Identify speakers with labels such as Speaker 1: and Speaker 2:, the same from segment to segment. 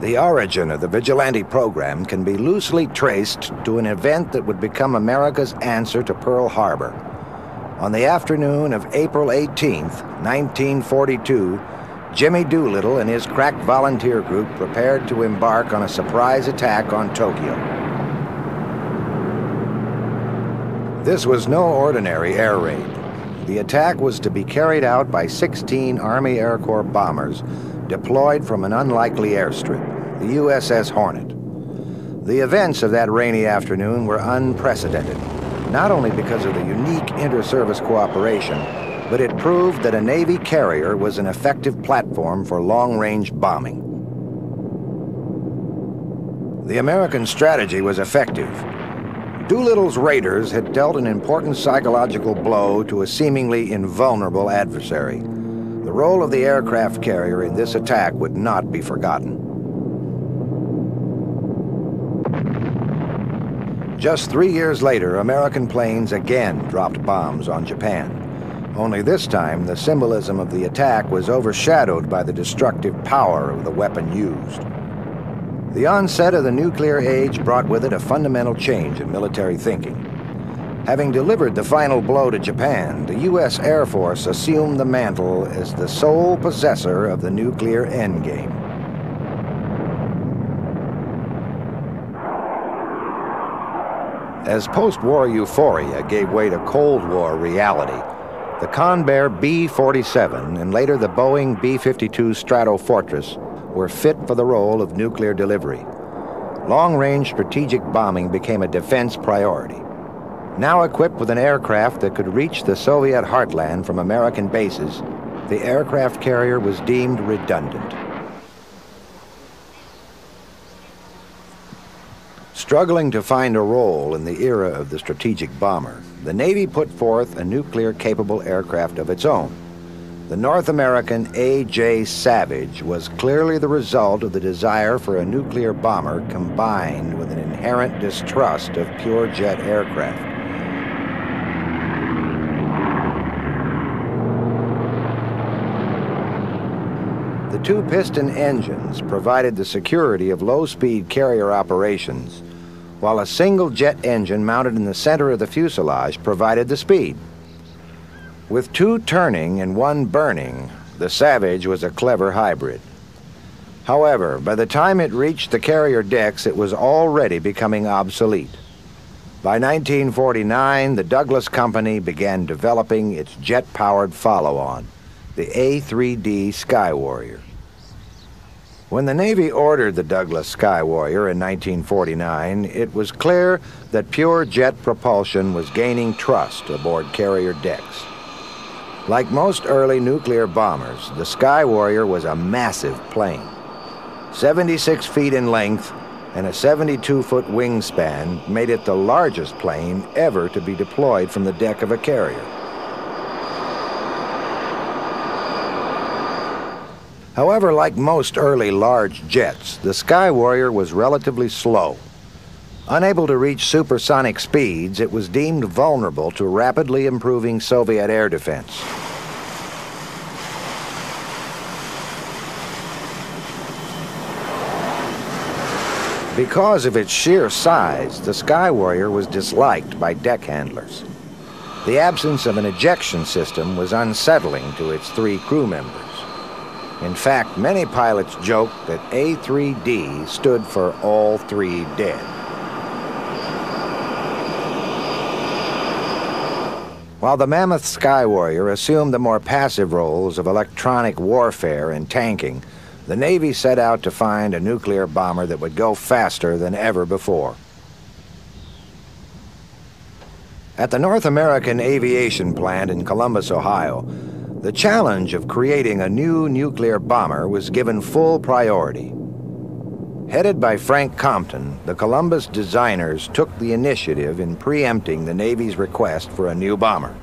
Speaker 1: The origin of the vigilante program can be loosely traced to an event that would become America's answer to Pearl Harbor. On the afternoon of April 18, 1942, Jimmy Doolittle and his crack volunteer group prepared to embark on a surprise attack on Tokyo. This was no ordinary air raid. The attack was to be carried out by 16 Army Air Corps bombers deployed from an unlikely airstrip, the USS Hornet. The events of that rainy afternoon were unprecedented, not only because of the unique inter-service cooperation, but it proved that a Navy carrier was an effective platform for long-range bombing. The American strategy was effective. Doolittle's raiders had dealt an important psychological blow to a seemingly invulnerable adversary. The role of the aircraft carrier in this attack would not be forgotten. Just three years later, American planes again dropped bombs on Japan. Only this time, the symbolism of the attack was overshadowed by the destructive power of the weapon used. The onset of the nuclear age brought with it a fundamental change in military thinking. Having delivered the final blow to Japan, the U.S. Air Force assumed the mantle as the sole possessor of the nuclear endgame. As post-war euphoria gave way to Cold War reality, the Convair B-47 and later the Boeing B-52 Stratofortress were fit for the role of nuclear delivery. Long-range strategic bombing became a defense priority. Now equipped with an aircraft that could reach the Soviet heartland from American bases, the aircraft carrier was deemed redundant. Struggling to find a role in the era of the strategic bomber, the Navy put forth a nuclear-capable aircraft of its own. The North American A.J. Savage was clearly the result of the desire for a nuclear bomber combined with an inherent distrust of pure jet aircraft. The two-piston engines provided the security of low-speed carrier operations while a single jet engine mounted in the center of the fuselage provided the speed. With two turning and one burning, the Savage was a clever hybrid. However, by the time it reached the carrier decks, it was already becoming obsolete. By 1949, the Douglas Company began developing its jet-powered follow-on, the A-3D Sky Warrior. When the Navy ordered the Douglas Sky Warrior in 1949, it was clear that pure jet propulsion was gaining trust aboard carrier decks. Like most early nuclear bombers, the Sky Warrior was a massive plane. 76 feet in length and a 72-foot wingspan made it the largest plane ever to be deployed from the deck of a carrier. However, like most early large jets, the Sky Warrior was relatively slow. Unable to reach supersonic speeds, it was deemed vulnerable to rapidly improving Soviet air defense. Because of its sheer size, the Sky Warrior was disliked by deck handlers. The absence of an ejection system was unsettling to its three crew members. In fact, many pilots joked that A3D stood for all three dead. While the Mammoth Sky Warrior assumed the more passive roles of electronic warfare and tanking, the Navy set out to find a nuclear bomber that would go faster than ever before. At the North American Aviation Plant in Columbus, Ohio, the challenge of creating a new nuclear bomber was given full priority. Headed by Frank Compton, the Columbus designers took the initiative in preempting the Navy's request for a new bomber.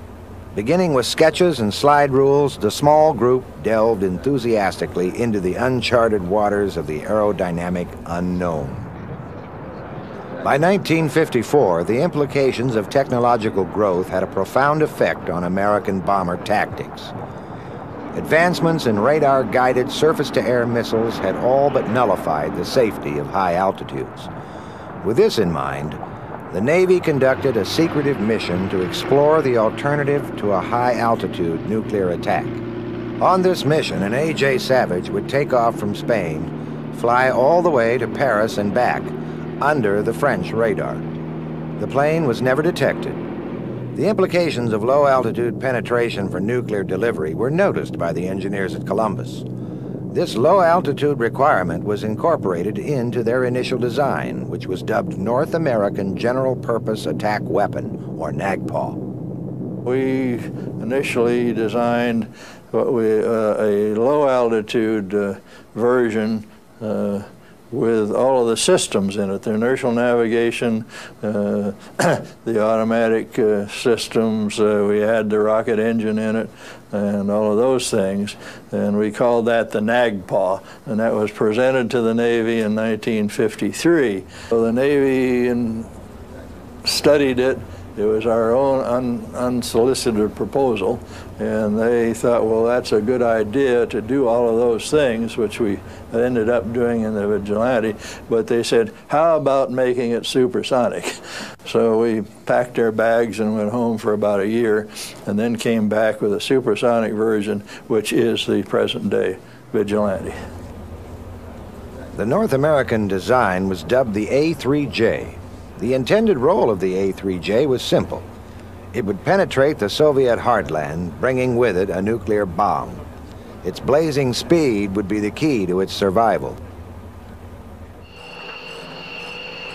Speaker 1: Beginning with sketches and slide rules, the small group delved enthusiastically into the uncharted waters of the aerodynamic unknown. By 1954, the implications of technological growth had a profound effect on American bomber tactics. Advancements in radar-guided surface-to-air missiles had all but nullified the safety of high altitudes. With this in mind, the Navy conducted a secretive mission to explore the alternative to a high-altitude nuclear attack. On this mission, an A.J. Savage would take off from Spain, fly all the way to Paris and back, under the French radar. The plane was never detected. The implications of low-altitude penetration for nuclear delivery were noticed by the engineers at Columbus. This low-altitude requirement was incorporated into their initial design, which was dubbed North American General Purpose Attack Weapon, or NAGPAW.
Speaker 2: We initially designed we, uh, a low-altitude uh, version uh, with all of the systems in it, the inertial navigation, uh, the automatic uh, systems, uh, we had the rocket engine in it, and all of those things. And we called that the NAGPAW, and that was presented to the Navy in 1953. So the Navy in, studied it, it was our own un, unsolicited proposal, and they thought, well, that's a good idea to do all of those things, which we ended up doing in the Vigilante. But they said, how about making it supersonic? So we packed our bags and went home for about a year, and then came back with a supersonic version, which is the present day Vigilante.
Speaker 1: The North American design was dubbed the A3J, the intended role of the A3J was simple. It would penetrate the Soviet heartland, bringing with it a nuclear bomb. Its blazing speed would be the key to its survival.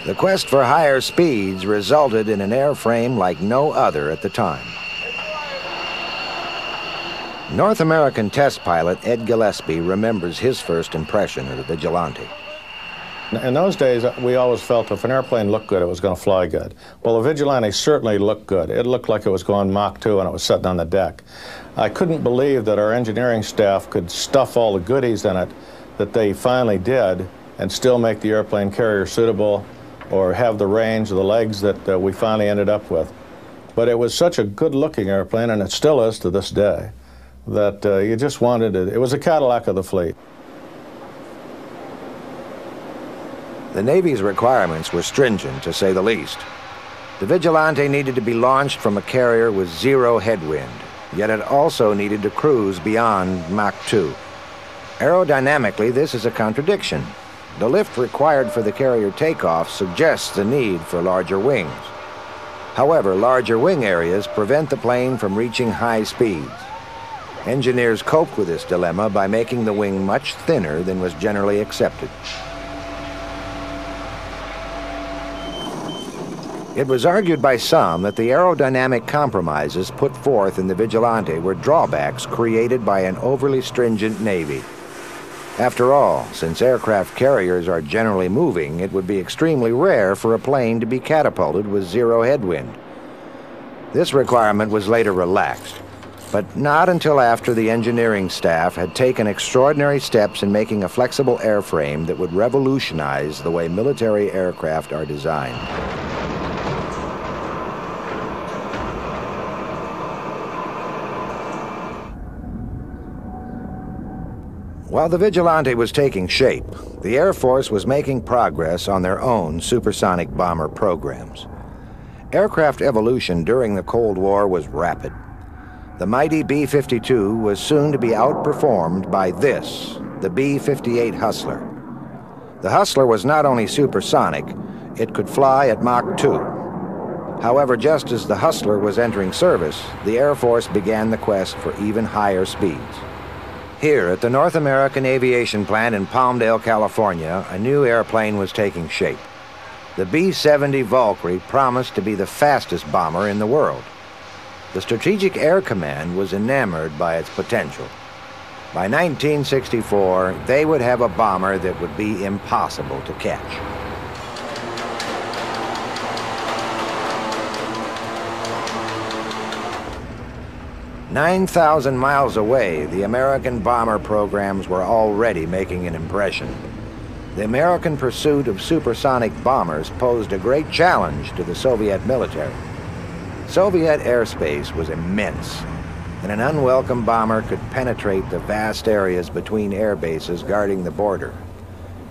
Speaker 1: The quest for higher speeds resulted in an airframe like no other at the time. North American test pilot Ed Gillespie remembers his first impression of the Vigilante.
Speaker 3: In those days, we always felt if an airplane looked good, it was going to fly good. Well, the Vigilante certainly looked good. It looked like it was going Mach 2 and it was sitting on the deck. I couldn't believe that our engineering staff could stuff all the goodies in it that they finally did and still make the airplane carrier suitable or have the range the legs that uh, we finally ended up with. But it was such a good-looking airplane, and it still is to this day, that uh, you just wanted it. It was a Cadillac of the fleet.
Speaker 1: The Navy's requirements were stringent, to say the least. The Vigilante needed to be launched from a carrier with zero headwind, yet it also needed to cruise beyond Mach 2. Aerodynamically, this is a contradiction. The lift required for the carrier takeoff suggests the need for larger wings. However, larger wing areas prevent the plane from reaching high speeds. Engineers coped with this dilemma by making the wing much thinner than was generally accepted. It was argued by some that the aerodynamic compromises put forth in the Vigilante were drawbacks created by an overly stringent Navy. After all, since aircraft carriers are generally moving, it would be extremely rare for a plane to be catapulted with zero headwind. This requirement was later relaxed, but not until after the engineering staff had taken extraordinary steps in making a flexible airframe that would revolutionize the way military aircraft are designed. While the Vigilante was taking shape, the Air Force was making progress on their own supersonic bomber programs. Aircraft evolution during the Cold War was rapid. The mighty B-52 was soon to be outperformed by this, the B-58 Hustler. The Hustler was not only supersonic, it could fly at Mach 2. However, just as the Hustler was entering service, the Air Force began the quest for even higher speeds. Here at the North American Aviation Plant in Palmdale, California, a new airplane was taking shape. The B-70 Valkyrie promised to be the fastest bomber in the world. The Strategic Air Command was enamored by its potential. By 1964, they would have a bomber that would be impossible to catch. 9,000 miles away, the American bomber programs were already making an impression. The American pursuit of supersonic bombers posed a great challenge to the Soviet military. Soviet airspace was immense. and an unwelcome bomber could penetrate the vast areas between air bases guarding the border.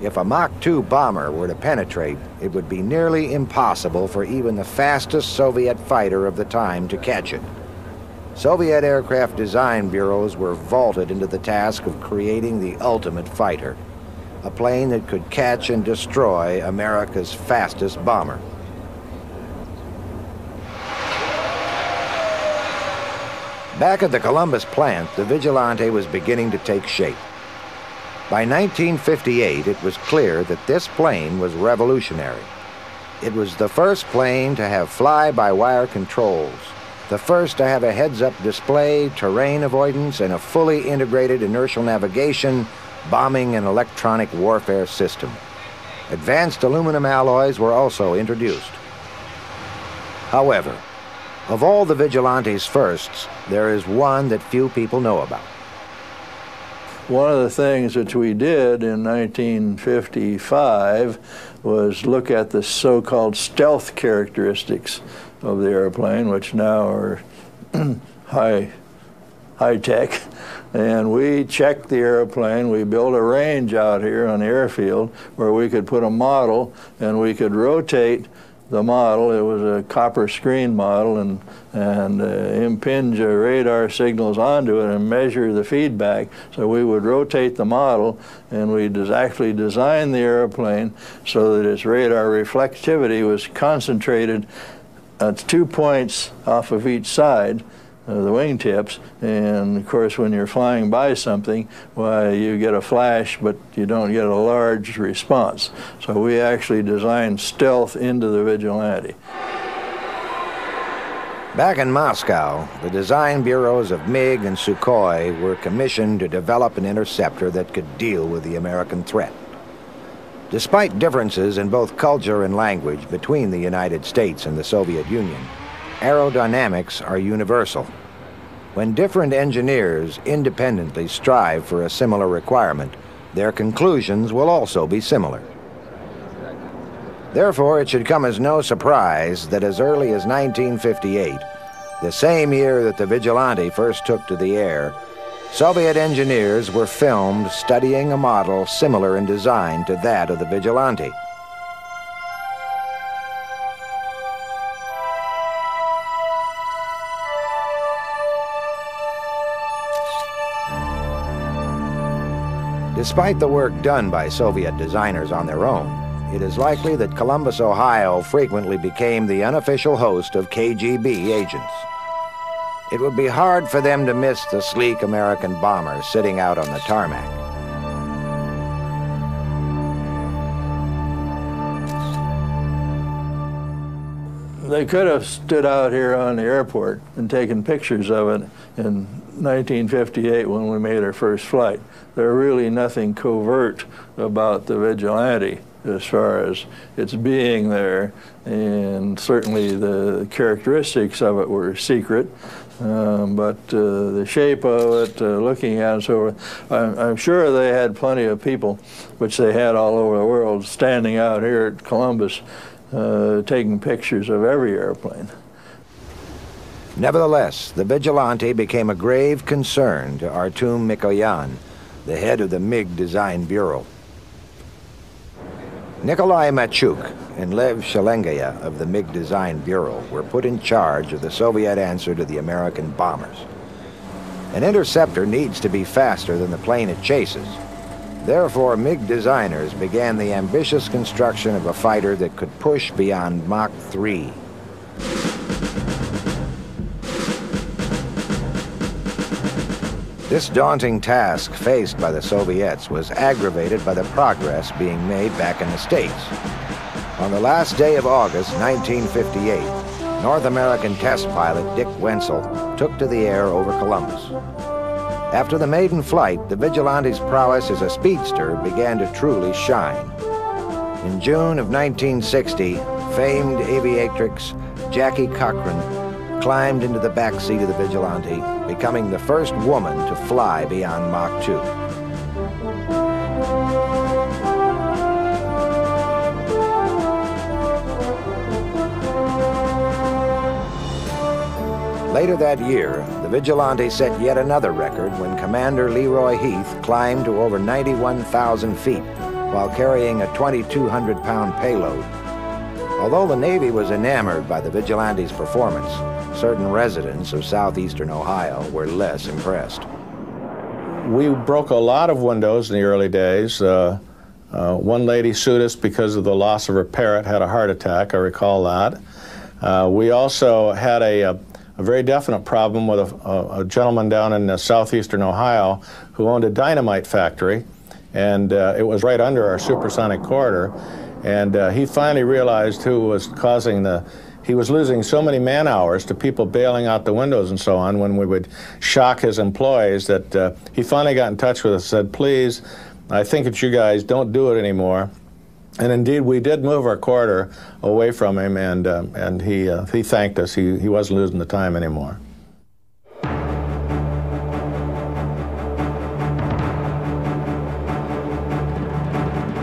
Speaker 1: If a Mach 2 bomber were to penetrate, it would be nearly impossible for even the fastest Soviet fighter of the time to catch it. Soviet aircraft design bureaus were vaulted into the task of creating the ultimate fighter, a plane that could catch and destroy America's fastest bomber. Back at the Columbus plant, the Vigilante was beginning to take shape. By 1958, it was clear that this plane was revolutionary. It was the first plane to have fly-by-wire controls, the first to have a heads-up display, terrain avoidance, and a fully integrated inertial navigation, bombing, and electronic warfare system. Advanced aluminum alloys were also introduced. However, of all the Vigilante's firsts, there is one that few people know about.
Speaker 2: One of the things that we did in 1955 was look at the so-called stealth characteristics of the airplane, which now are high, high tech. And we checked the airplane. We built a range out here on the airfield where we could put a model and we could rotate the model. It was a copper screen model and, and uh, impinge radar signals onto it and measure the feedback. So we would rotate the model and we'd actually design the airplane so that its radar reflectivity was concentrated at two points off of each side uh, the wingtips. And of course, when you're flying by something, why you get a flash, but you don't get a large response. So we actually designed stealth into the Vigilante.
Speaker 1: Back in Moscow, the design bureaus of MiG and Sukhoi were commissioned to develop an interceptor that could deal with the American threat. Despite differences in both culture and language between the United States and the Soviet Union, aerodynamics are universal. When different engineers independently strive for a similar requirement, their conclusions will also be similar. Therefore, it should come as no surprise that as early as 1958, the same year that the Vigilante first took to the air, Soviet engineers were filmed studying a model similar in design to that of the Vigilante. Despite the work done by Soviet designers on their own, it is likely that Columbus, Ohio frequently became the unofficial host of KGB agents. It would be hard for them to miss the sleek American bomber sitting out on the tarmac.
Speaker 2: They could have stood out here on the airport and taken pictures of it in 1958 when we made our first flight. There's really nothing covert about the Vigilante as far as its being there, and certainly the characteristics of it were secret. Um, but uh, the shape of it, uh, looking at it, so I'm, I'm, sure they had plenty of people, which they had all over the world, standing out here at Columbus, uh, taking pictures of every airplane.
Speaker 1: Nevertheless, the Vigilante became a grave concern to Artem Mikoyan, the head of the MiG Design Bureau. Nikolai Matyuk and Lev Shengelaya of the MiG Design Bureau were put in charge of the Soviet answer to the American bombers. An interceptor needs to be faster than the plane it chases. Therefore, MiG designers began the ambitious construction of a fighter that could push beyond Mach 3. This daunting task faced by the Soviets was aggravated by the progress being made back in the States. On the last day of August 1958, North American test pilot Dick Wenzel took to the air over Columbus. After the maiden flight, the Vigilante's prowess as a speedster began to truly shine. In June of 1960, famed aviatrix Jackie Cochran climbed into the back seat of the Vigilante, becoming the first woman to fly beyond Mach 2. Later that year, the Vigilante set yet another record when Commander Leroy Heath climbed to over 91,000 feet while carrying a 2,200-pound payload. Although the Navy was enamored by the Vigilante's performance, certain residents of southeastern Ohio were less impressed.
Speaker 3: We broke a lot of windows in the early days. Uh, uh, one lady sued us because of the loss of her parrot, had a heart attack, I recall that. Uh, we also had a, a, a, very definite problem with a, a gentleman down in uh, southeastern Ohio who owned a dynamite factory, and uh, it was right under our supersonic corridor. And uh, he finally realized who was causing the he was losing so many man hours to people bailing out the windows and so on when we would shock his employees that uh, he finally got in touch with us and said, please, I think it's you guys, don't do it anymore. And indeed, we did move our quarter away from him, and, uh, and he, uh, he thanked us. He, he wasn't losing the time anymore.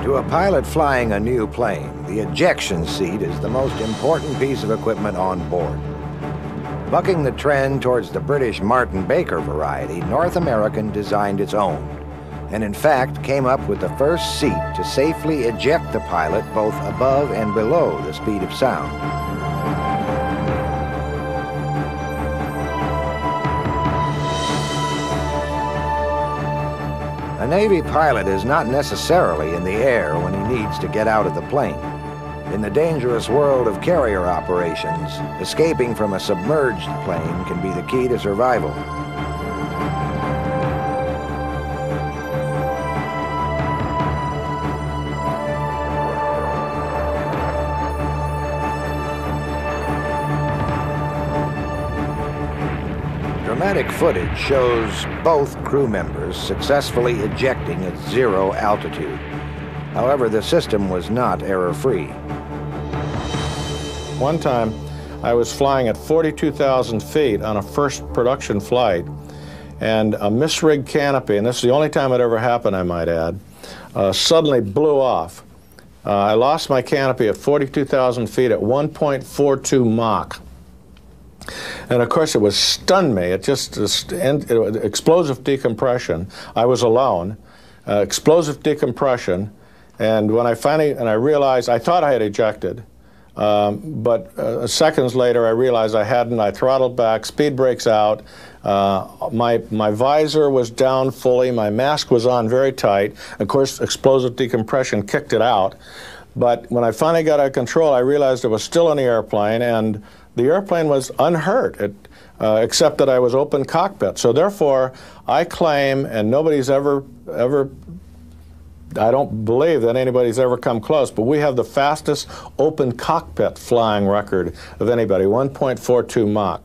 Speaker 1: To a pilot flying a new plane, the ejection seat is the most important piece of equipment on board. Bucking the trend towards the British Martin Baker variety, North American designed its own and in fact came up with the first seat to safely eject the pilot both above and below the speed of sound. A Navy pilot is not necessarily in the air when he needs to get out of the plane. In the dangerous world of carrier operations, escaping from a submerged plane can be the key to survival. Footage shows both crew members successfully ejecting at zero altitude. However, the system was not error-free.
Speaker 3: One time, I was flying at 42,000 feet on a first production flight, and a misrigged canopy, and this is the only time it ever happened, I might add, uh, suddenly blew off. Uh, I lost my canopy at 42,000 feet at 1.42 Mach. And of course, it was stunned me. It just, it, it, explosive decompression. I was alone. Uh, explosive decompression. And when I finally, and I realized, I thought I had ejected. Um, but uh, seconds later, I realized I hadn't. I throttled back, speed brakes out. Uh, my, my visor was down fully. My mask was on very tight. Of course, explosive decompression kicked it out. But when I finally got out of control, I realized I was still in the airplane, and the airplane was unhurt, it, uh, except that I was open cockpit. So therefore, I claim, and nobody's ever, ever, I don't believe that anybody's ever come close, but we have the fastest open cockpit flying record of anybody, 1.42 Mach.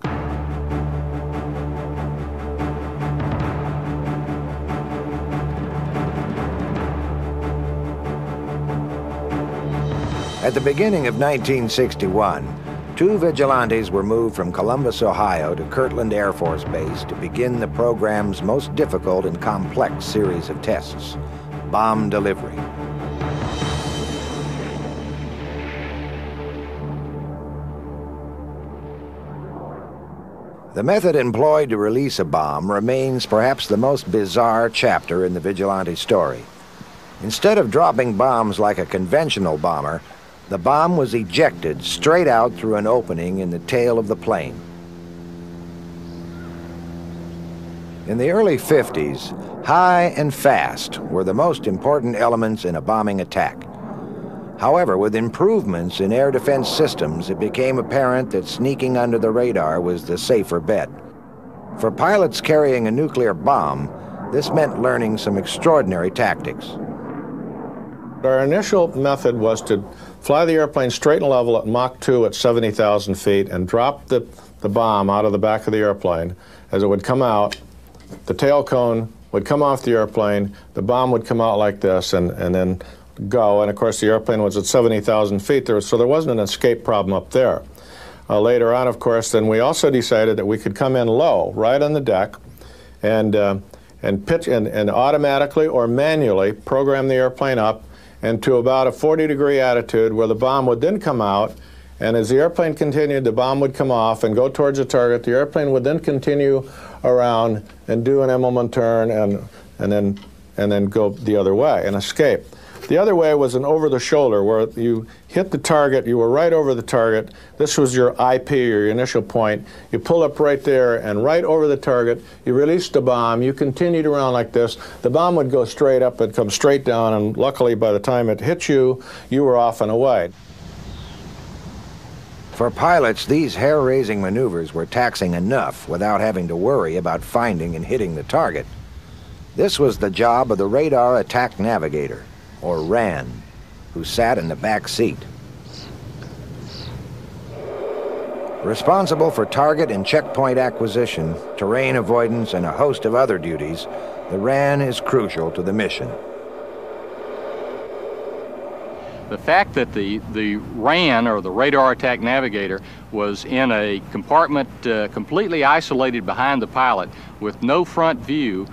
Speaker 1: At the beginning of 1961, Two vigilantes were moved from Columbus, Ohio to Kirtland Air Force Base to begin the program's most difficult and complex series of tests, bomb delivery. The method employed to release a bomb remains perhaps the most bizarre chapter in the vigilante story. Instead of dropping bombs like a conventional bomber, the bomb was ejected straight out through an opening in the tail of the plane. In the early 50s, high and fast were the most important elements in a bombing attack. However, with improvements in air defense systems, it became apparent that sneaking under the radar was the safer bet. For pilots carrying a nuclear bomb, this meant learning some extraordinary tactics.
Speaker 3: Our initial method was to fly the airplane straight and level at Mach 2 at 70,000 feet and drop the, the bomb out of the back of the airplane. As it would come out, the tail cone would come off the airplane, the bomb would come out like this and, and then go. And of course, the airplane was at 70,000 feet, there, so there wasn't an escape problem up there. Uh, later on, of course, then we also decided that we could come in low, right on the deck, and, uh, and pitch and, and automatically or manually program the airplane up and to about a 40 degree attitude where the bomb would then come out And as the airplane continued, the bomb would come off and go towards the target. The airplane would then continue around and do an Immelman turn and, and, then, and then go the other way and escape. The other way was an over the shoulder where you hit the target, you were right over the target. This was your IP, your initial point. You pull up right there and right over the target, you released the bomb, you continued around like this. The bomb would go straight up and come straight down, and luckily by the time it hit you, you were off and away.
Speaker 1: For pilots, these hair-raising maneuvers were taxing enough without having to worry about finding and hitting the target. This was the job of the Radar Attack Navigator or RAN, who sat in the back seat. Responsible for target and checkpoint acquisition, terrain avoidance, and a host of other duties, the RAN is crucial to the mission.
Speaker 4: The fact that the, the RAN, or the Radar Attack Navigator, was in a compartment uh, completely isolated behind the pilot with no front view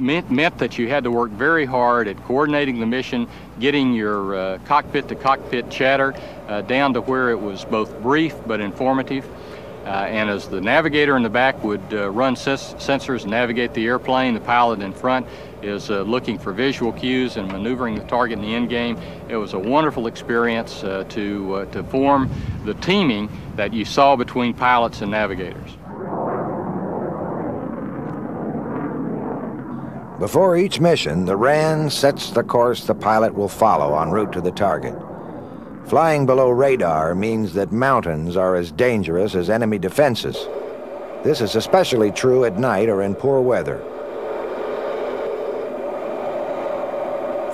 Speaker 4: meant, meant that you had to work very hard at coordinating the mission, getting your uh, cockpit to cockpit chatter uh, down to where it was both brief but informative. Uh, and as the navigator in the back would uh, run sensors and navigate the airplane, the pilot in front is uh, looking for visual cues and maneuvering the target in the end game. It was a wonderful experience uh, to, to form the teaming that you saw between pilots and navigators.
Speaker 1: Before each mission, the RAN sets the course the pilot will follow en route to the target. Flying below radar means that mountains are as dangerous as enemy defenses. This is especially true at night or in poor weather.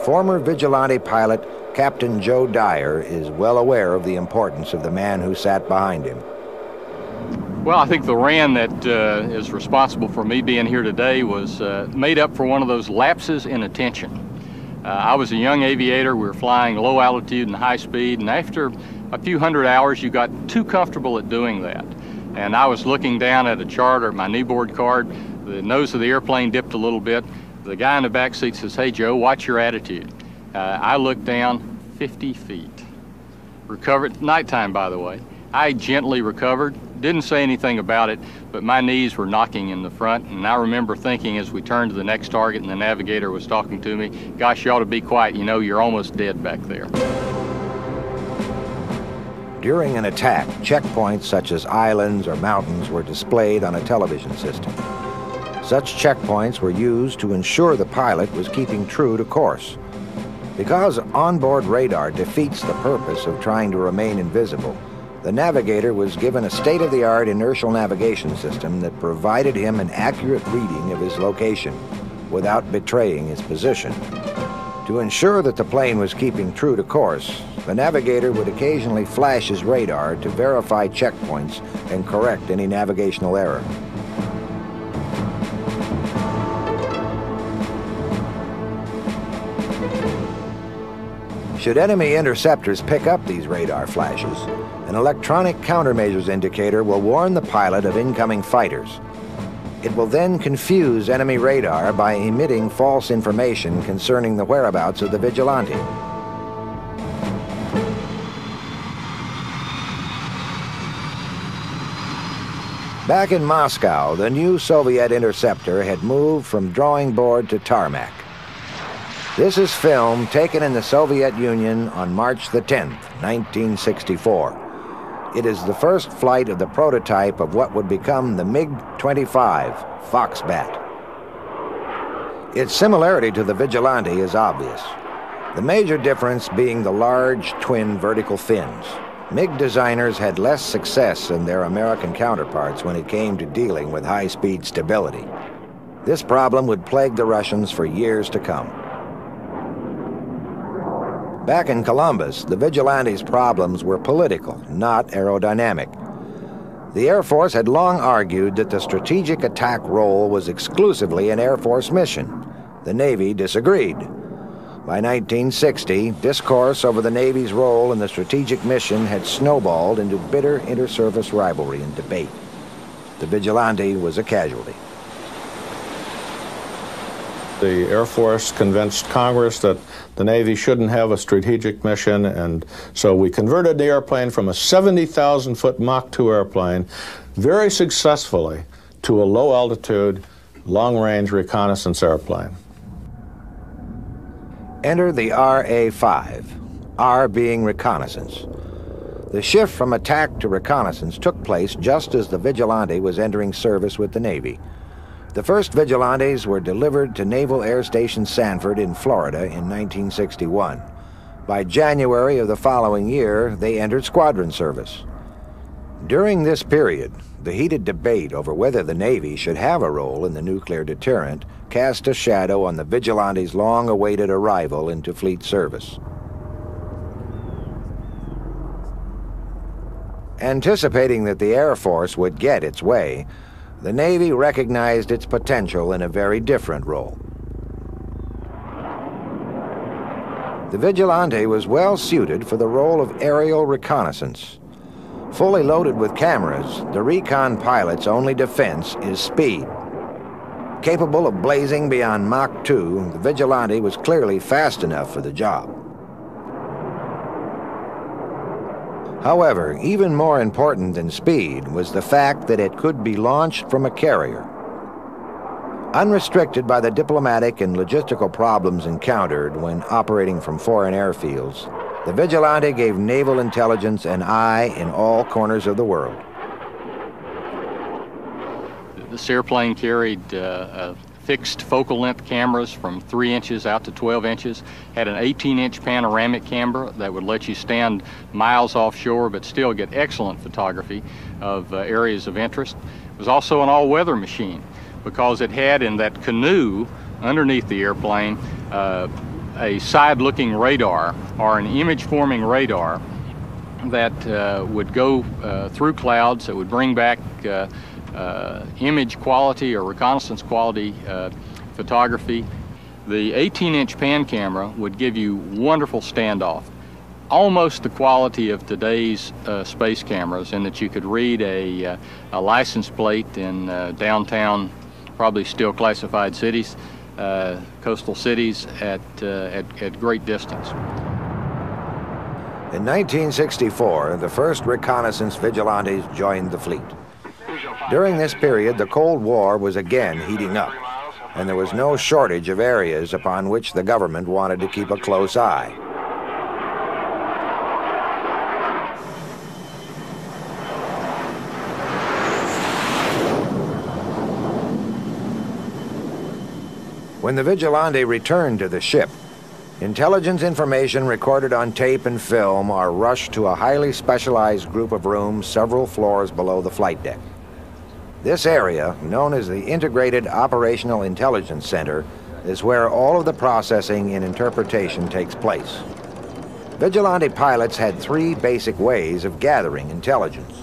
Speaker 1: Former vigilante pilot Captain Joe Dyer is well aware of the importance of the man who sat behind him.
Speaker 4: Well, I think the RAN that uh, is responsible for me being here today was uh, made up for one of those lapses in attention. Uh, I was a young aviator. We were flying low altitude and high speed, and after a few hundred hours, you got too comfortable at doing that. And I was looking down at a chart or my kneeboard card. The nose of the airplane dipped a little bit. The guy in the back seat says, "Hey, Joe, watch your attitude." Uh, I looked down 50 feet. Recovered nighttime, by the way. I gently recovered, didn't say anything about it, but my knees were knocking in the front, and I remember thinking as we turned to the next target and the navigator was talking to me, gosh, you ought to be quiet, you know, you're almost dead back there.
Speaker 1: During an attack, checkpoints such as islands or mountains were displayed on a television system. Such checkpoints were used to ensure the pilot was keeping true to course. Because onboard radar defeats the purpose of trying to remain invisible, the navigator was given a state-of-the-art inertial navigation system that provided him an accurate reading of his location without betraying his position. To ensure that the plane was keeping true to course, the navigator would occasionally flash his radar to verify checkpoints and correct any navigational error. Should enemy interceptors pick up these radar flashes, an electronic countermeasures indicator will warn the pilot of incoming fighters. It will then confuse enemy radar by emitting false information concerning the whereabouts of the vigilante. Back in Moscow, the new Soviet interceptor had moved from drawing board to tarmac. This is film taken in the Soviet Union on March the 10th, 1964. It is the first flight of the prototype of what would become the MiG-25 Foxbat. Its similarity to the Vigilante is obvious. The major difference being the large twin vertical fins. MiG designers had less success than their American counterparts when it came to dealing with high-speed stability. This problem would plague the Russians for years to come. Back in Columbus, the vigilantes' problems were political, not aerodynamic. The Air Force had long argued that the strategic attack role was exclusively an Air Force mission. The Navy disagreed. By 1960, discourse over the Navy's role in the strategic mission had snowballed into bitter inter-service rivalry and debate. The vigilante was a casualty.
Speaker 3: The Air Force convinced Congress that the Navy shouldn't have a strategic mission, and so we converted the airplane from a 70,000 foot Mach 2 airplane very successfully to a low altitude, long range reconnaissance airplane.
Speaker 1: Enter the RA 5, R being reconnaissance. The shift from attack to reconnaissance took place just as the Vigilante was entering service with the Navy. The first Vigilantes were delivered to Naval Air Station Sanford in Florida in 1961. By January of the following year, they entered squadron service. During this period, the heated debate over whether the Navy should have a role in the nuclear deterrent cast a shadow on the Vigilantes' long-awaited arrival into fleet service. Anticipating that the Air Force would get its way, the Navy recognized its potential in a very different role. The Vigilante was well suited for the role of aerial reconnaissance. Fully loaded with cameras, the recon pilot's only defense is speed. Capable of blazing beyond Mach 2, the Vigilante was clearly fast enough for the job. However, even more important than speed was the fact that it could be launched from a carrier. Unrestricted by the diplomatic and logistical problems encountered when operating from foreign airfields, the Vigilante gave naval intelligence an eye in all corners of the world.
Speaker 4: This airplane carried uh, fixed focal length cameras from 3 inches out to 12 inches, had an 18 inch panoramic camera that would let you stand miles offshore but still get excellent photography of uh, areas of interest. It was also an all weather machine because it had in that canoe underneath the airplane uh, a side looking radar or an image forming radar that uh, would go uh, through clouds that would bring back uh, image quality or reconnaissance quality uh, photography. The 18-inch pan camera would give you wonderful standoff, almost the quality of today's uh, space cameras in that you could read a, uh, a license plate in uh, downtown, probably still classified cities, uh, coastal cities at, at, at great distance.
Speaker 1: In 1964, the first reconnaissance vigilantes joined the fleet. During this period, the Cold War was again heating up, and there was no shortage of areas upon which the government wanted to keep a close eye. When the Vigilante returned to the ship, intelligence information recorded on tape and film are rushed to a highly specialized group of rooms several floors below the flight deck. This area, known as the Integrated Operational Intelligence Center, is where all of the processing and interpretation takes place. Vigilante pilots had three basic ways of gathering intelligence.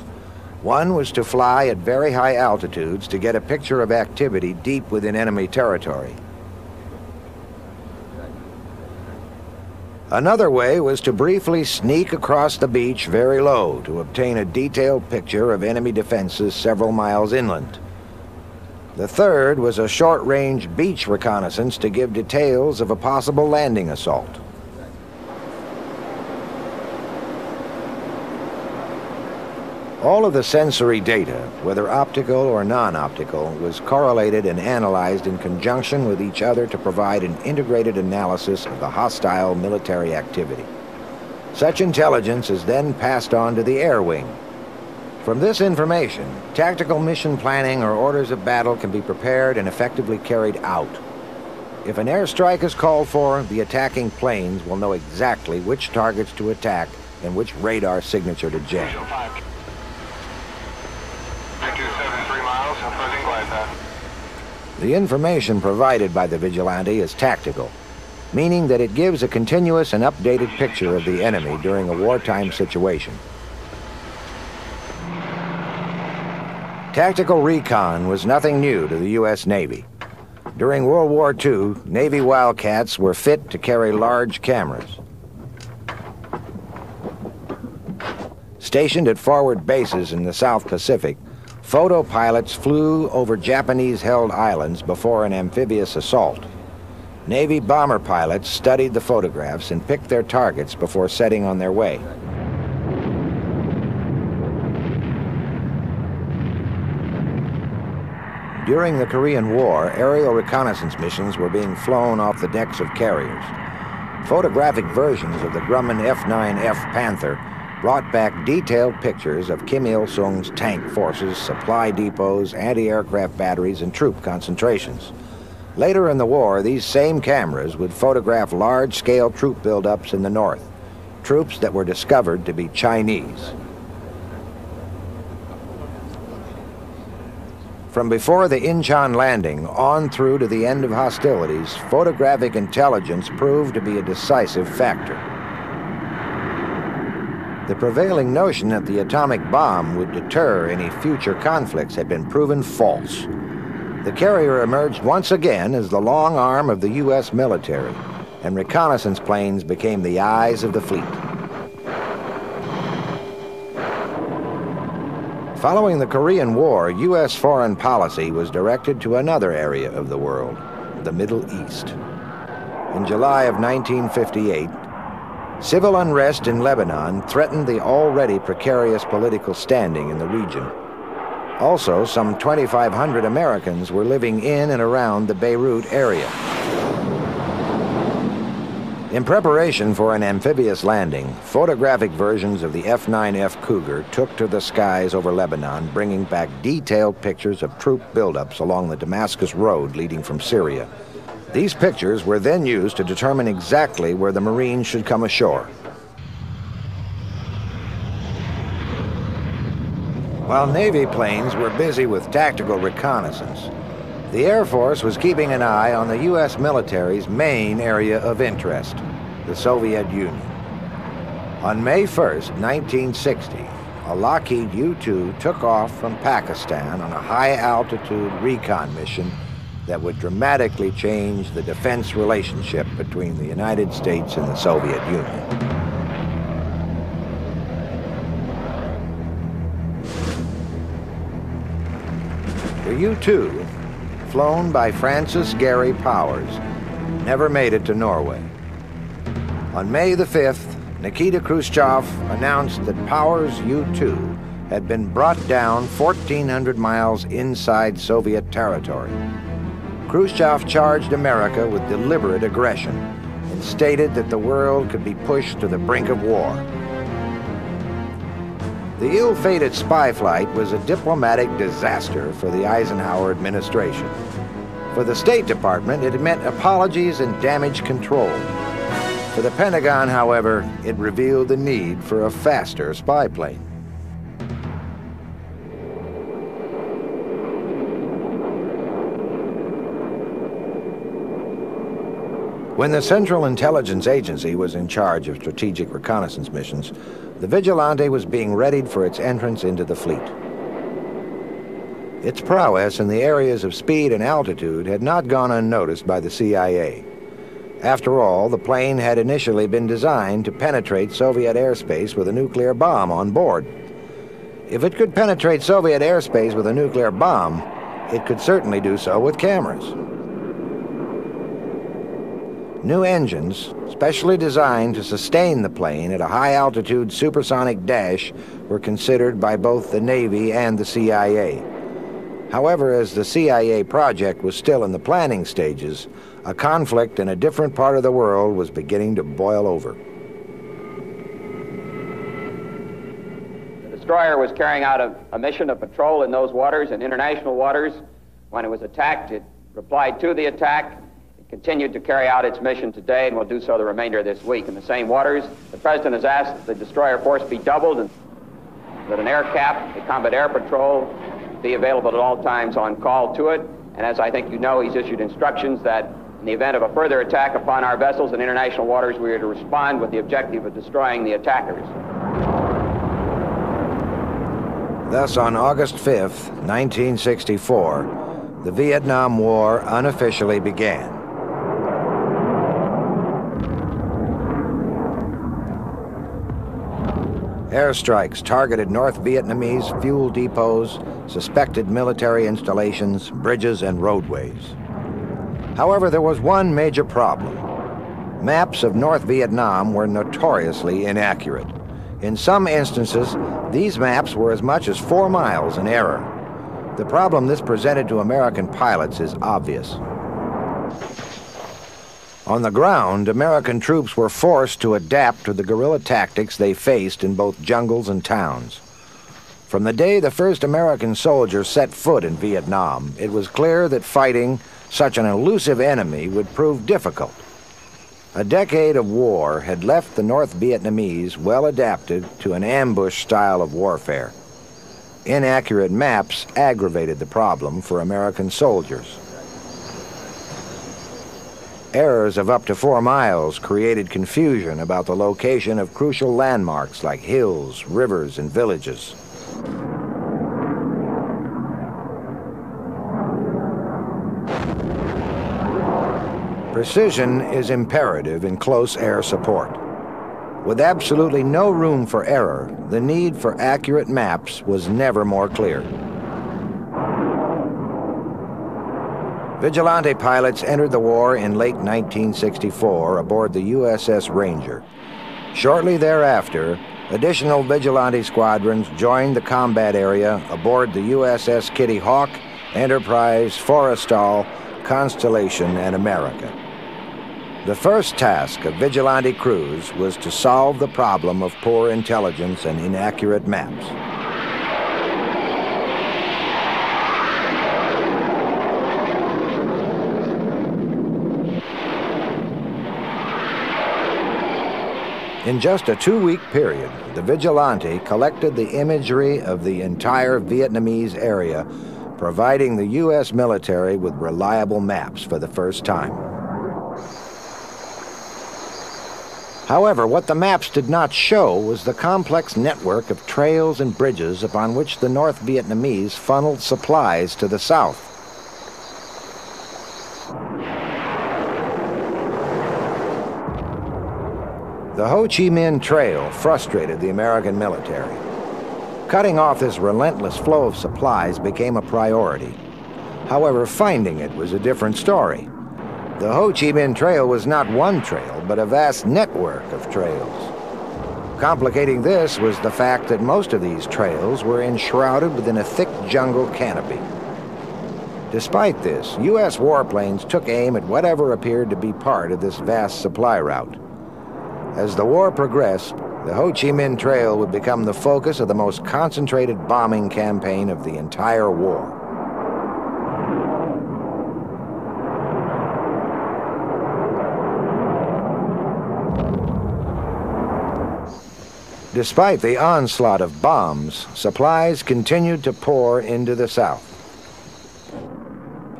Speaker 1: One was to fly at very high altitudes to get a picture of activity deep within enemy territory. Another way was to briefly sneak across the beach very low to obtain a detailed picture of enemy defenses several miles inland. The third was a short-range beach reconnaissance to give details of a possible landing assault. All of the sensory data, whether optical or non-optical, was correlated and analyzed in conjunction with each other to provide an integrated analysis of the hostile military activity. Such intelligence is then passed on to the air wing. From this information, tactical mission planning or orders of battle can be prepared and effectively carried out. If an airstrike is called for, the attacking planes will know exactly which targets to attack and which radar signature to jam. The information provided by the Vigilante is tactical, meaning that it gives a continuous and updated picture of the enemy during a wartime situation. Tactical recon was nothing new to the U.S. Navy. During World War II, Navy Wildcats were fit to carry large cameras. Stationed at forward bases in the South Pacific, Photo pilots flew over Japanese-held islands before an amphibious assault. Navy bomber pilots studied the photographs and picked their targets before setting on their way. During the Korean War, aerial reconnaissance missions were being flown off the decks of carriers. Photographic versions of the Grumman F-9F Panther brought back detailed pictures of Kim Il-sung's tank forces, supply depots, anti-aircraft batteries, and troop concentrations. Later in the war, these same cameras would photograph large-scale troop buildups in the north, troops that were discovered to be Chinese. From before the Incheon landing on through to the end of hostilities, photographic intelligence proved to be a decisive factor. The prevailing notion that the atomic bomb would deter any future conflicts had been proven false. The carrier emerged once again as the long arm of the U.S. military, and reconnaissance planes became the eyes of the fleet. Following the Korean War, U.S. foreign policy was directed to another area of the world, the Middle East. In July of 1958, civil unrest in Lebanon threatened the already precarious political standing in the region. Also, some 2,500 Americans were living in and around the Beirut area. In preparation for an amphibious landing, photographic versions of the F-9F Cougar took to the skies over Lebanon, bringing back detailed pictures of troop buildups along the Damascus Road leading from Syria. These pictures were then used to determine exactly where the Marines should come ashore. While Navy planes were busy with tactical reconnaissance, the Air Force was keeping an eye on the U.S. military's main area of interest, the Soviet Union. On May 1st, 1960, a Lockheed U-2 took off from Pakistan on a high-altitude recon mission that would dramatically change the defense relationship between the United States and the Soviet Union. The U-2 flown by Francis Gary Powers, never made it to Norway. On May the 5th, Nikita Khrushchev announced that Powers U-2 had been brought down 1,400 miles inside Soviet territory. Khrushchev charged America with deliberate aggression and stated that the world could be pushed to the brink of war. The ill-fated spy flight was a diplomatic disaster for the Eisenhower administration. For the State Department, it meant apologies and damage control. For the Pentagon, however, it revealed the need for a faster spy plane. When the Central Intelligence Agency was in charge of strategic reconnaissance missions, the Vigilante was being readied for its entrance into the fleet. Its prowess in the areas of speed and altitude had not gone unnoticed by the CIA. After all, the plane had initially been designed to penetrate Soviet airspace with a nuclear bomb on board. If it could penetrate Soviet airspace with a nuclear bomb, it could certainly do so with cameras. New engines, specially designed to sustain the plane at a high-altitude supersonic dash, were considered by both the Navy and the CIA. However, as the CIA project was still in the planning stages, a conflict in a different part of the world was beginning to boil over.
Speaker 5: The destroyer was carrying out a, a mission of patrol in those waters, in international waters. When it was attacked, it replied to the attack continued to carry out its mission today and will do so the remainder of this week. In the same waters, the President has asked that the destroyer force be doubled and that an air cap, a combat air patrol, be available at all times on call to it. And as I think you know, he's issued instructions that in the event of a further attack upon our vessels in international waters, we are to respond with the objective of destroying the attackers.
Speaker 1: Thus, on August 5th, 1964, the Vietnam War unofficially began. Airstrikes targeted North Vietnamese fuel depots, suspected military installations, bridges, and roadways. However, there was one major problem. Maps of North Vietnam were notoriously inaccurate. In some instances, these maps were as much as four miles in error. The problem this presented to American pilots is obvious. On the ground, American troops were forced to adapt to the guerrilla tactics they faced in both jungles and towns. From the day the first American soldier set foot in Vietnam, it was clear that fighting such an elusive enemy would prove difficult. A decade of war had left the North Vietnamese well adapted to an ambush style of warfare. Inaccurate maps aggravated the problem for American soldiers. Errors of up to four miles created confusion about the location of crucial landmarks like hills, rivers, and villages. Precision is imperative in close air support. With absolutely no room for error, the need for accurate maps was never more clear. Vigilante pilots entered the war in late 1964 aboard the USS Ranger. Shortly thereafter, additional vigilante squadrons joined the combat area aboard the USS Kitty Hawk, Enterprise, Forrestal, Constellation, and America. The first task of vigilante crews was to solve the problem of poor intelligence and inaccurate maps. In just a two-week period, the Vigilante collected the imagery of the entire Vietnamese area, providing the U.S. military with reliable maps for the first time. However, what the maps did not show was the complex network of trails and bridges upon which the North Vietnamese funneled supplies to the south. The Ho Chi Minh Trail frustrated the American military. Cutting off this relentless flow of supplies became a priority. However, finding it was a different story. The Ho Chi Minh Trail was not one trail, but a vast network of trails. Complicating this was the fact that most of these trails were enshrouded within a thick jungle canopy. Despite this, U.S. warplanes took aim at whatever appeared to be part of this vast supply route. As the war progressed, the Ho Chi Minh Trail would become the focus of the most concentrated bombing campaign of the entire war. Despite the onslaught of bombs, supplies continued to pour into the south.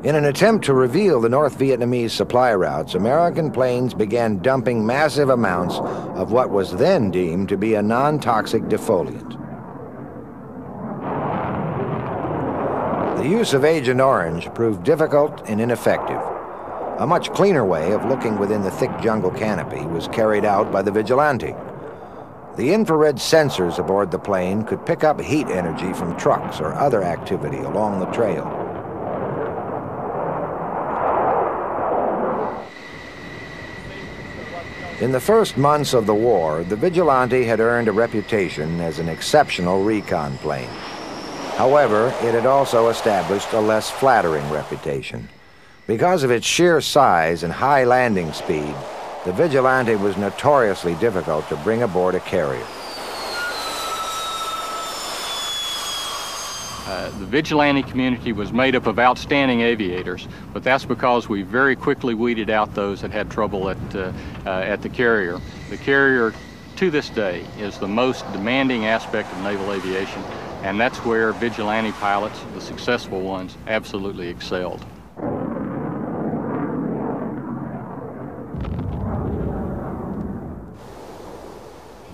Speaker 1: In an attempt to reveal the North Vietnamese supply routes, American planes began dumping massive amounts of what was then deemed to be a non-toxic defoliant. The use of Agent Orange proved difficult and ineffective. A much cleaner way of looking within the thick jungle canopy was carried out by the Vigilante. The infrared sensors aboard the plane could pick up heat energy from trucks or other activity along the trail. In the first months of the war, the Vigilante had earned a reputation as an exceptional recon plane. However, it had also established a less flattering reputation. Because of its sheer size and high landing speed, the Vigilante was notoriously difficult to bring aboard a carrier.
Speaker 4: Uh, the vigilante community was made up of outstanding aviators, but that's because we very quickly weeded out those that had trouble at, uh, uh, at the carrier. The carrier, to this day, is the most demanding aspect of naval aviation, and that's where vigilante pilots, the successful ones, absolutely excelled.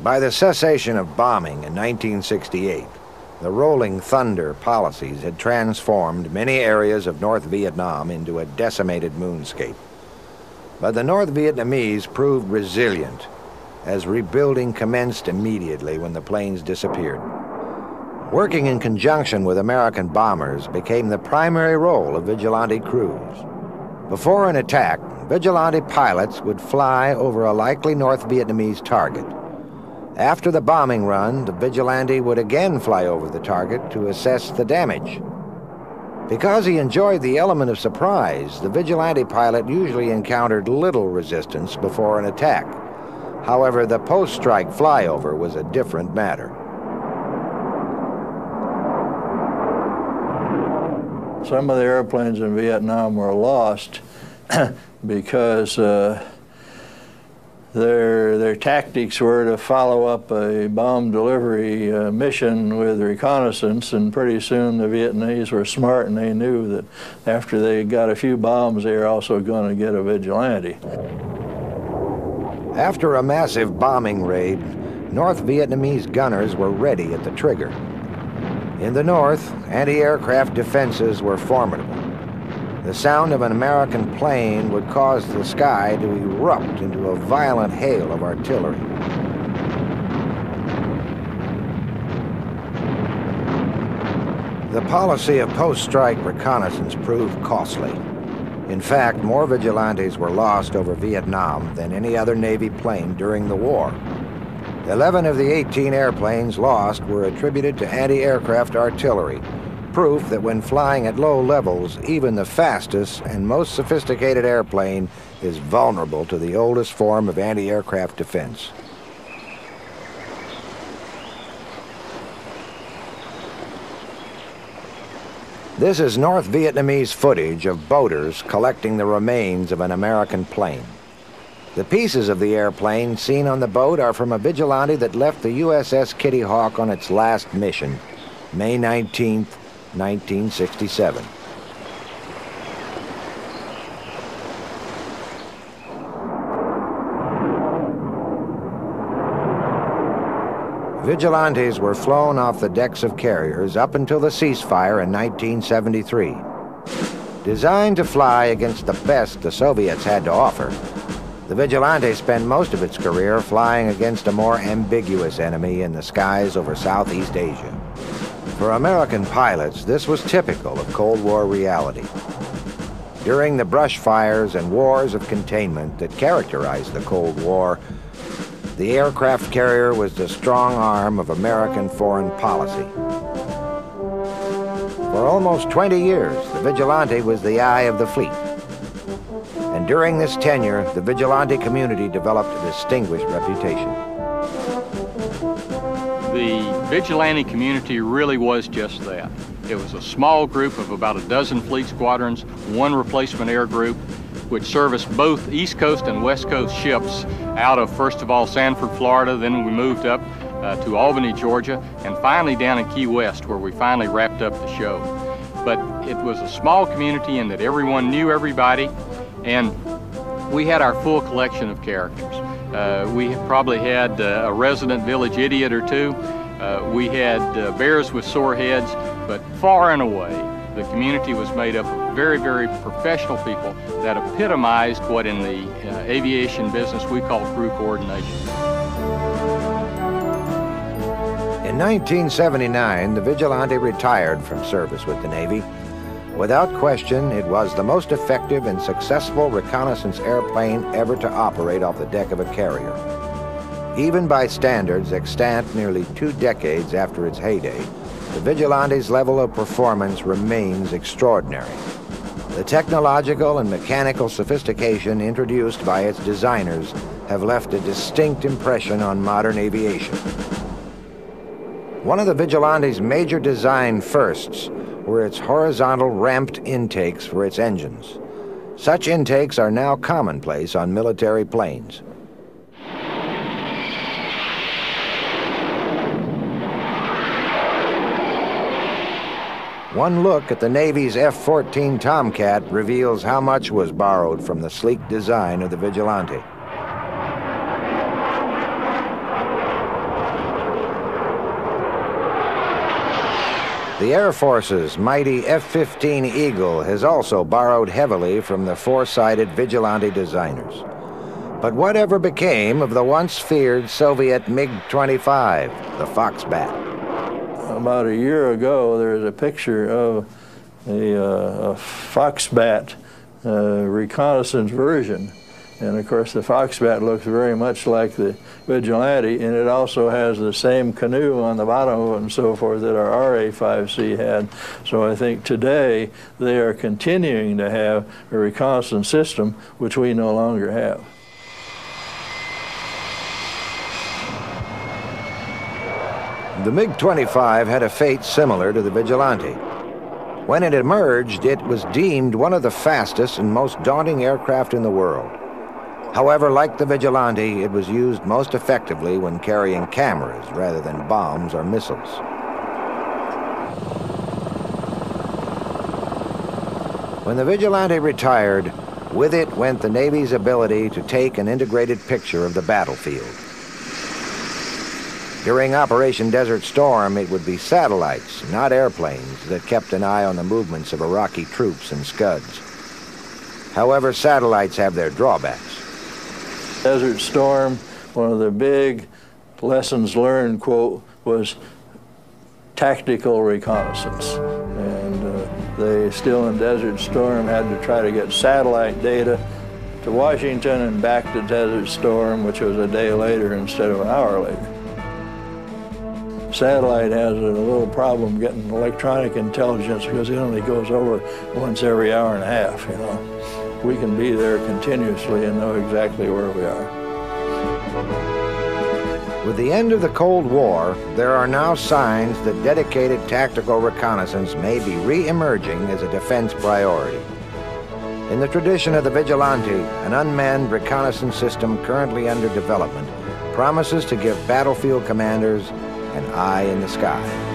Speaker 1: By the cessation of bombing in 1968, the Rolling Thunder policies had transformed many areas of North Vietnam into a decimated moonscape. But the North Vietnamese proved resilient as rebuilding commenced immediately when the planes disappeared. Working in conjunction with American bombers became the primary role of vigilante crews. Before an attack, vigilante pilots would fly over a likely North Vietnamese target. After the bombing run, the vigilante would again fly over the target to assess the damage. Because he enjoyed the element of surprise, the vigilante pilot usually encountered little resistance before an attack. However, the post-strike flyover was a different matter.
Speaker 2: Some of the airplanes in Vietnam were lost because uh, their, their tactics were to follow up a bomb delivery uh, mission with reconnaissance, and pretty soon the Vietnamese were smart and they knew that after they got a few bombs, they were also going to get a vigilante.
Speaker 1: After a massive bombing raid, North Vietnamese gunners were ready at the trigger. In the north, anti-aircraft defenses were formidable. The sound of an American plane would cause the sky to erupt into a violent hail of artillery. The policy of post-strike reconnaissance proved costly. In fact, more vigilantes were lost over Vietnam than any other Navy plane during the war. Eleven of the 18 airplanes lost were attributed to anti-aircraft artillery, proof that when flying at low levels, even the fastest and most sophisticated airplane is vulnerable to the oldest form of anti-aircraft defense. This is North Vietnamese footage of boaters collecting the remains of an American plane. The pieces of the airplane seen on the boat are from a vigilante that left the USS Kitty Hawk on its last mission, May 19, 1967. Vigilantes were flown off the decks of carriers up until the ceasefire in 1973. Designed to fly against the best the Soviets had to offer, the Vigilante spent most of its career flying against a more ambiguous enemy in the skies over Southeast Asia. For American pilots, this was typical of Cold War reality. During the brush fires and wars of containment that characterized the Cold War, the aircraft carrier was the strong arm of American foreign policy. For almost 20 years, the Vigilante was the eye of the fleet. And during this tenure, the Vigilante community developed a distinguished reputation.
Speaker 4: Vigilante community really was just that. It was a small group of about a dozen fleet squadrons, one replacement air group, which serviced both East Coast and West Coast ships out of, first of all, Sanford, Florida, then we moved up uh, to Albany, Georgia, and finally down in Key West, where we finally wrapped up the show. But it was a small community in that everyone knew everybody, and we had our full collection of characters. Uh, we probably had uh, a resident village idiot or two. Uh, we had uh, bears with sore heads, but far and away, the community was made up of very, very professional people that epitomized what in the uh, aviation business we call crew coordination.
Speaker 1: In 1979, the Vigilante retired from service with the Navy. Without question, it was the most effective and successful reconnaissance airplane ever to operate off the deck of a carrier. Even by standards extant nearly two decades after its heyday, the Vigilante's level of performance remains extraordinary. The technological and mechanical sophistication introduced by its designers have left a distinct impression on modern aviation. One of the Vigilante's major design firsts were its horizontal ramped intakes for its engines. Such intakes are now commonplace on military planes. One look at the Navy's F-14 Tomcat reveals how much was borrowed from the sleek design of the Vigilante. The Air Force's mighty F-15 Eagle has also borrowed heavily from the four-sided Vigilante designers. But whatever became of the once feared Soviet MiG-25, the Foxbat?
Speaker 2: About a year ago, there was a picture of a, uh, a Foxbat uh, reconnaissance version. And of course, the Foxbat looks very much like the Vigilante, and it also has the same canoe on the bottom of it and so forth that our RA5C had. So I think today they are continuing to have a reconnaissance system, which we no longer have.
Speaker 1: The MiG-25 had a fate similar to the Vigilante. When it emerged, it was deemed one of the fastest and most daunting aircraft in the world. However, like the Vigilante, it was used most effectively when carrying cameras rather than bombs or missiles. When the Vigilante retired, with it went the Navy's ability to take an integrated picture of the battlefield. During Operation Desert Storm, it would be satellites, not airplanes, that kept an eye on the movements of Iraqi troops and Scuds. However, satellites have their drawbacks.
Speaker 2: Desert Storm, one of the big lessons learned, quote, was tactical reconnaissance. And uh, they still in Desert Storm had to try to get satellite data to Washington and back to Desert Storm, which was a day later instead of an hour later satellite has a little problem getting electronic intelligence because it only goes over once every hour and a half, you know. We can be there continuously and know exactly where we are.
Speaker 1: With the end of the Cold War, there are now signs that dedicated tactical reconnaissance may be re-emerging as a defense priority. In the tradition of the Vigilante, an unmanned reconnaissance system currently under development promises to give battlefield commanders an eye in the sky.